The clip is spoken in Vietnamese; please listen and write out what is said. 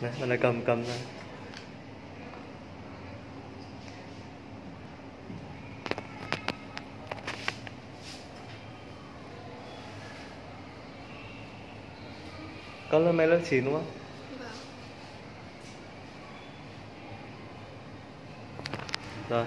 Nè, bạn này cầm cầm ra. Con lớp mấy lớp 9 đúng không? Vâng. Rồi.